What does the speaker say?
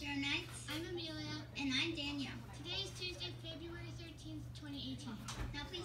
Knights. I'm Amelia. And I'm Danielle. Today is Tuesday, February 13th, 2018. Now please